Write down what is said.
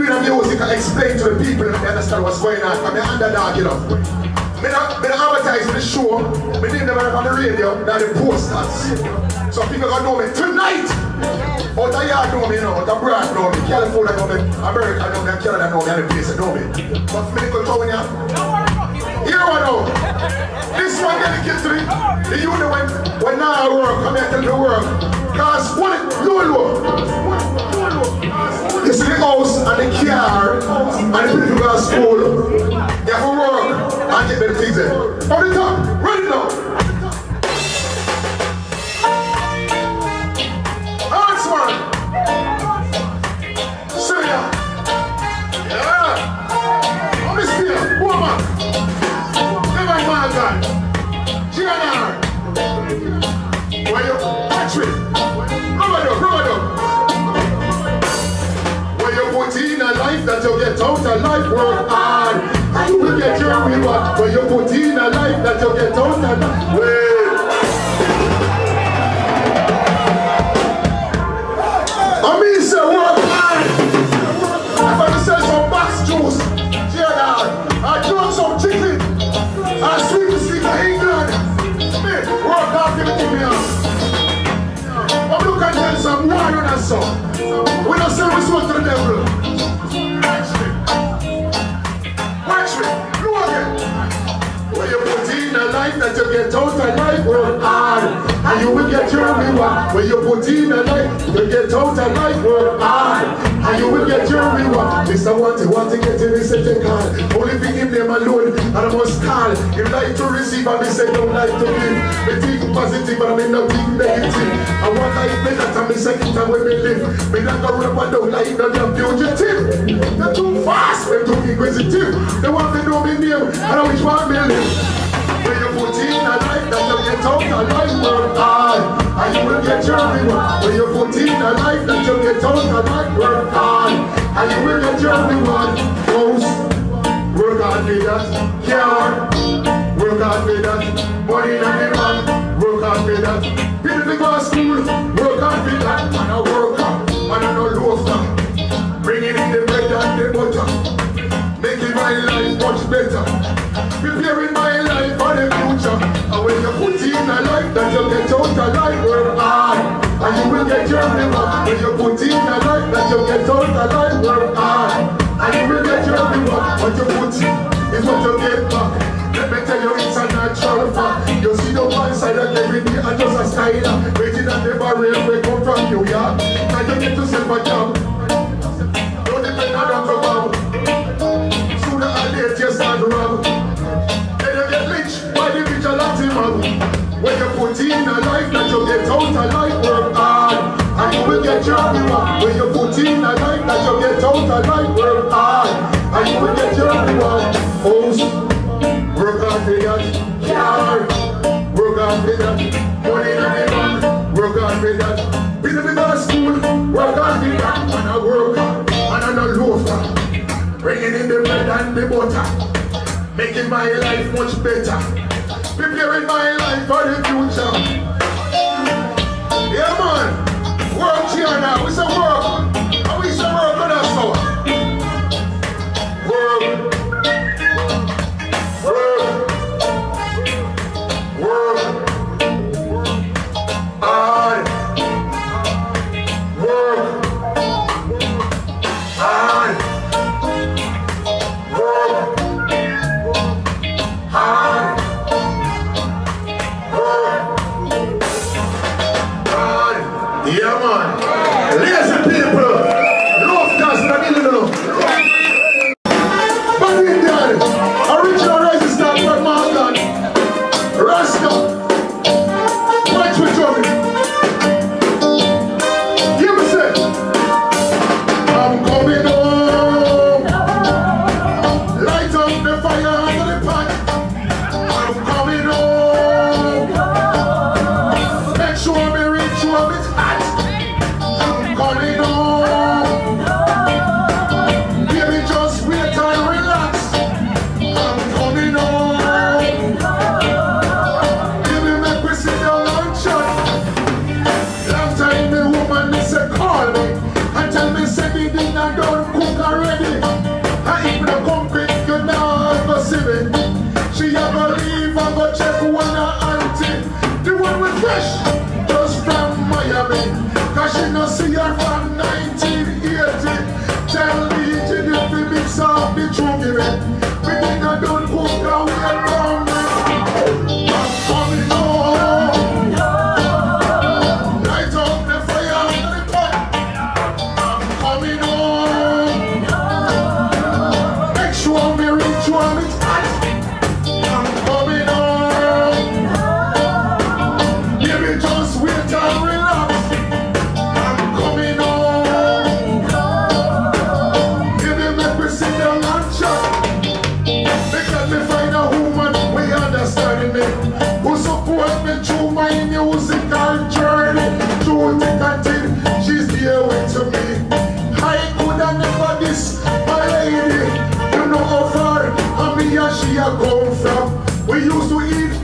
do the music and explain to the people and they understand what's going on. I'm an underdog, you know. Me not, not advertise the show. Me name them on the radio, now the posters. So people gonna know me tonight. Out of yard know me, you know, out of Brad know me, California know me, America know me, Canada know me, and the place know me. But me, little town here, here one now. This one dedicated to the, the unit when, when I work, come here tell me work. Cause one, low, low. Car and people go to school. You have to work and get them get out of life, work hard. And you get your reward. When you put in a life that you get out life. I mean, say work hard. If I sell some box juice, cheer. I some chicken. I sweet sweet in England. Me, work hard for the give me. I'm looking at some water and so. We don't this one to the devil. You get out of life, work hard. And you will get your reward. When you put in a life, you get out of life, work hard. And you will get your reward. Mr. Want to want to get in this second call. Only thing him name alone, and I must call. Him like to receive, and me say don't like to give. Me think positive, but I mean not think negative. I want life better than me second time when me live. Me not go rub and down like no damn fugitive. They're too fast, they're too inquisitive. They want to know me name, and I wish one me live. Out of life work hard And you will get your reward. When you put in a life that you get out of life work hard And you will get your reward. House, work hard for that Car, work hard for that Money in the bank, work hard for that. People go to school, work hard for that. And I work hard, and I no loafer is what you get back. Let me tell you, it's a natural fact. You see the one side of every day and just a style. Waiting at the barrier, we come from New York. And you get to sell a job. Don't depend on Uncle Bob. Sooner or later you start wrong. Then you get lynched by the vigilante mob. When you put in a life that you get out of life, In work that. Our school. And I work and I. Bringing in the bread and the butter. Making my life much better. Preparing my life for the future. Christ. this, my lady. You know how far, I me and she come from. We used to eat